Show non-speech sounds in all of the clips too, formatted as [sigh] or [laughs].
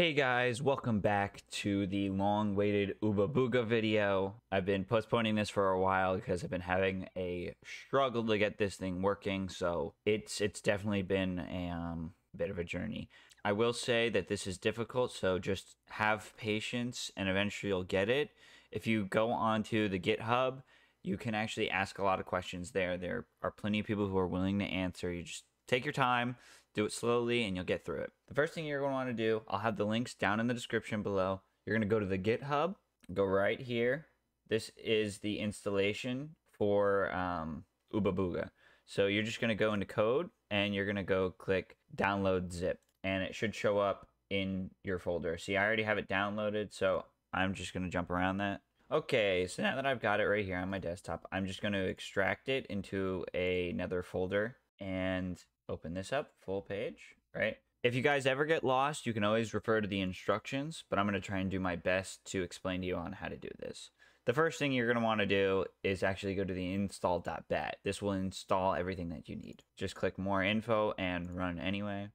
Hey guys, welcome back to the long-awaited Oobabooga video. I've been postponing this for a while because I've been having a struggle to get this thing working, so it's it's definitely been a um, bit of a journey. I will say that this is difficult, so just have patience and eventually you'll get it. If you go onto the GitHub, you can actually ask a lot of questions there. There are plenty of people who are willing to answer. You just take your time, do it slowly, and you'll get through it. The first thing you're going to want to do, I'll have the links down in the description below. You're going to go to the GitHub, go right here. This is the installation for um, Oobabooga. So you're just going to go into code and you're going to go click download zip and it should show up in your folder. See, I already have it downloaded, so I'm just going to jump around that. Okay, so now that I've got it right here on my desktop, I'm just going to extract it into another folder and open this up, full page, right? If you guys ever get lost, you can always refer to the instructions, but I'm going to try and do my best to explain to you on how to do this. The first thing you're going to want to do is actually go to the install.bat. This will install everything that you need. Just click more info and run anyway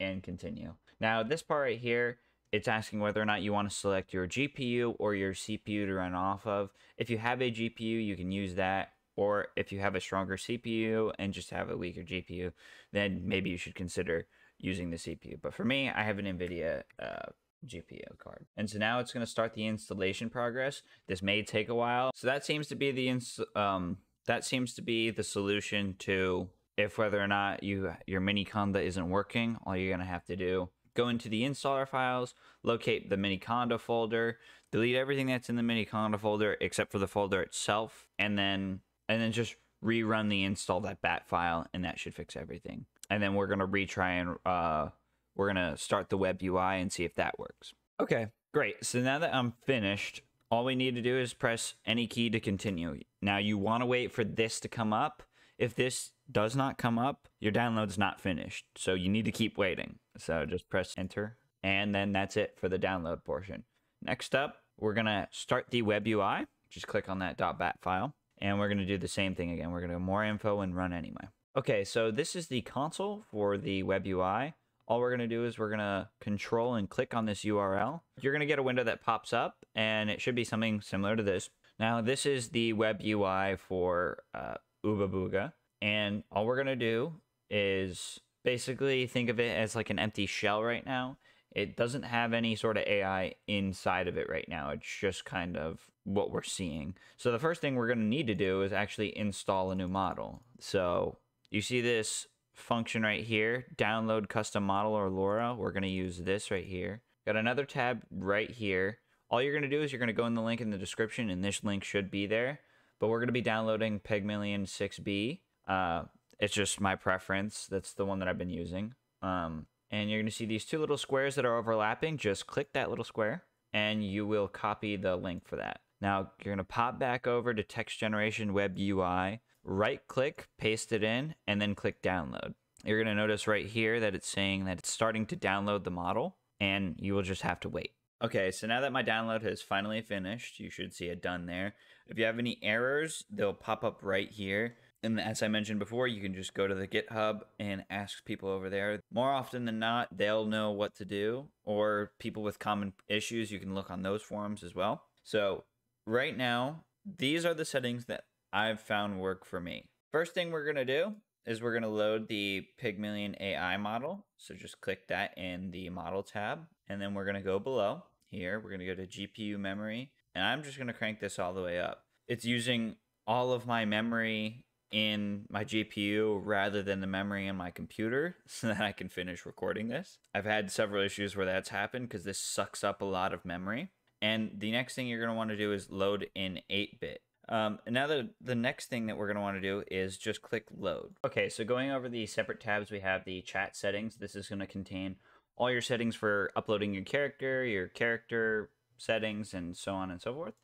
and continue. Now, this part right here, it's asking whether or not you want to select your GPU or your CPU to run off of. If you have a GPU, you can use that or if you have a stronger CPU and just have a weaker GPU, then maybe you should consider using the CPU. But for me, I have an NVIDIA uh, GPU card. And so now it's going to start the installation progress. This may take a while. So that seems to be the ins- um, that seems to be the solution to if whether or not you your Miniconda isn't working, all you're going to have to do go into the installer files, locate the Miniconda folder, delete everything that's in the Miniconda folder except for the folder itself, and then and then just rerun the install that bat file and that should fix everything. And then we're going to retry and uh, we're going to start the web ui and see if that works. Okay great. So now that i'm finished all we need to do is press any key to continue. Now you want to wait for this to come up. If this does not come up your download's not finished. So you need to keep waiting. So just press enter and then that's it for the download portion. Next up we're going to start the web ui just click on that .bat file and we're going to do the same thing again. We're going to more info and run anyway. Okay, so this is the console for the web UI. All we're going to do is we're going to control and click on this URL. You're going to get a window that pops up, and it should be something similar to this. Now, this is the web UI for uh, Oobabooga, and all we're going to do is basically think of it as like an empty shell right now. It doesn't have any sort of AI inside of it right now. It's just kind of what we're seeing. So the first thing we're going to need to do is actually install a new model. So you see this function right here, download custom model or LoRA. We're going to use this right here. Got another tab right here. All you're going to do is you're going to go in the link in the description, and this link should be there. But we're going to be downloading Pygmalion 6B. Uh, it's just my preference. That's the one that I've been using. Um, and you're going to see these two little squares that are overlapping. Just click that little square, and you will copy the link for that. Now you're going to pop back over to text generation web UI, right click, paste it in, and then click download. You're going to notice right here that it's saying that it's starting to download the model and you will just have to wait. Okay, so now that my download has finally finished, you should see it done there. If you have any errors, they'll pop up right here. And as I mentioned before, you can just go to the GitHub and ask people over there. More often than not, they'll know what to do, or people with common issues, you can look on those forums as well. So right now, these are the settings that I've found work for me. First thing we're going to do is we're going to load the Pygmalion AI model. So just click that in the model tab. And then we're going to go below here. We're going to go to GPU memory. And I'm just going to crank this all the way up. It's using all of my memory in my GPU rather than the memory in my computer [laughs] so that I can finish recording this. I've had several issues where that's happened because this sucks up a lot of memory. And the next thing you're going to want to do is load in 8-bit. Um, now the, the next thing that we're going to want to do is just click load. Okay, so going over the separate tabs, we have the chat settings. This is going to contain all your settings for uploading your character, your character settings, and so on and so forth.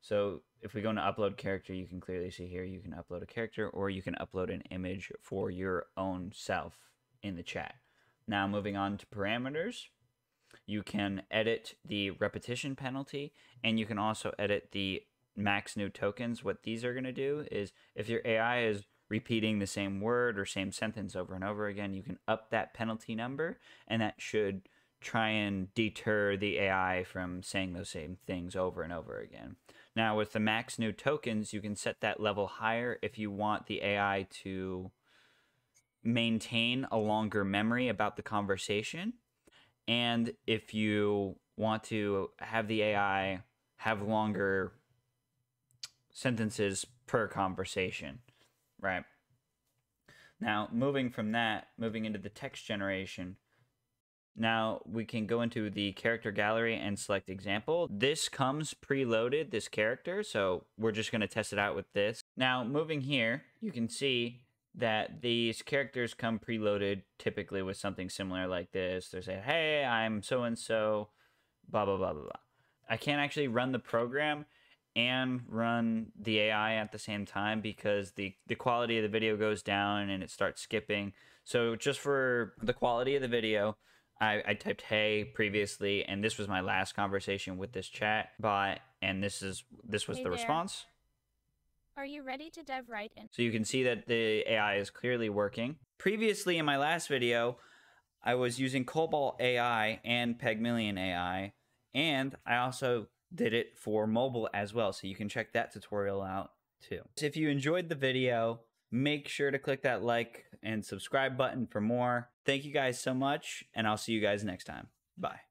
So if we go into upload character, you can clearly see here you can upload a character or you can upload an image for your own self in the chat. Now moving on to parameters, you can edit the repetition penalty and you can also edit the max new tokens. What these are going to do is if your AI is repeating the same word or same sentence over and over again, you can up that penalty number and that should try and deter the AI from saying those same things over and over again. Now, with the max new tokens, you can set that level higher if you want the AI to maintain a longer memory about the conversation. And if you want to have the AI have longer sentences per conversation, right? Now, moving from that, moving into the text generation, now we can go into the character gallery and select example. This comes preloaded, this character, so we're just going to test it out with this. Now, moving here, you can see that these characters come preloaded typically with something similar like this. They say, hey, I'm so and so, blah, blah, blah, blah, blah. I can't actually run the program and run the AI at the same time because the, the quality of the video goes down and it starts skipping. So just for the quality of the video, I, I typed hey previously and this was my last conversation with this chat bot and this is this was Hey the there. response. Are you ready to dive right in? So you can see that the AI is clearly working. Previously in my last video, I was using Kobold AI and Pygmalion AI, and I also did it for mobile as well. So you can check that tutorial out too. If you enjoyed the video, make sure to click that like and subscribe button for more. Thank you guys so much, and I'll see you guys next time. Bye.